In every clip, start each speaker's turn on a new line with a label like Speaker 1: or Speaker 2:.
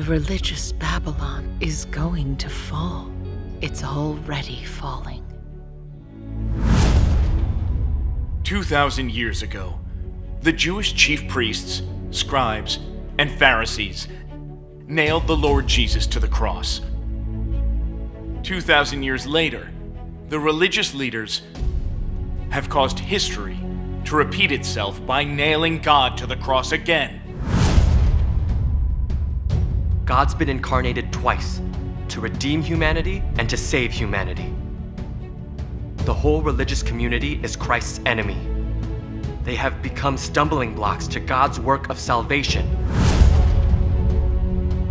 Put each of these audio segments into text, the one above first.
Speaker 1: religious Babylon is going to fall. It's already falling.
Speaker 2: 2,000 years ago, the Jewish chief priests, scribes, and Pharisees nailed the Lord Jesus to the cross. 2,000 years later, the religious leaders have caused history to repeat itself by nailing God to the cross again.
Speaker 3: God's been incarnated twice to redeem humanity and to save humanity. The whole religious community is Christ's enemy. They have become stumbling blocks to God's work of salvation.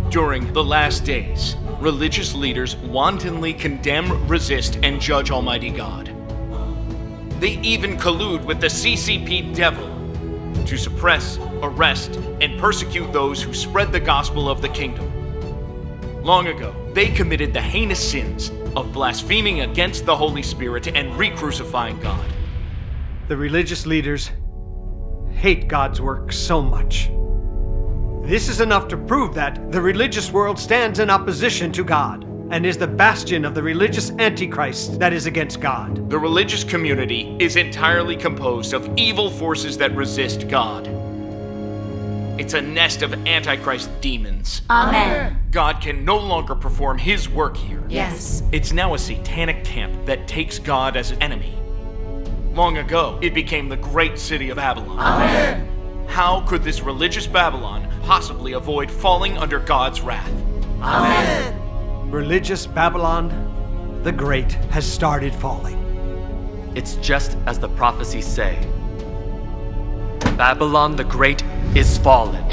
Speaker 2: During the last days, religious leaders wantonly condemn, resist, and judge Almighty God. They even collude with the CCP devil to suppress, arrest, and persecute those who spread the gospel of the kingdom. Long ago, they committed the heinous sins of blaspheming against the Holy Spirit and re crucifying God.
Speaker 4: The religious leaders hate God's work so much. This is enough to prove that the religious world stands in opposition to God and is the bastion of the religious antichrist that is against God.
Speaker 2: The religious community is entirely composed of evil forces that resist God. It's a nest of antichrist demons.
Speaker 5: Amen.
Speaker 2: God can no longer perform his work here.
Speaker 5: Yes.
Speaker 2: It's now a satanic camp that takes God as an enemy. Long ago, it became the great city of Babylon.
Speaker 5: Amen.
Speaker 2: How could this religious Babylon possibly avoid falling under God's wrath?
Speaker 5: Amen.
Speaker 4: Religious Babylon the Great has started falling.
Speaker 3: It's just as the prophecies say. Babylon the Great is fallen,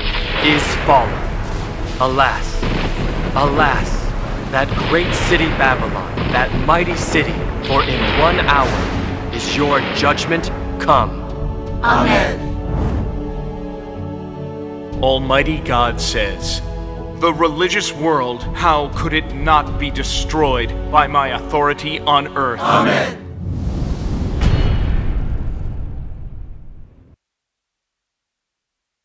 Speaker 3: is fallen. Alas, alas, that great city Babylon, that mighty city, for in one hour is your judgment come.
Speaker 5: Amen.
Speaker 2: Almighty God says, The religious world, how could it not be destroyed by my authority on earth?
Speaker 5: Amen.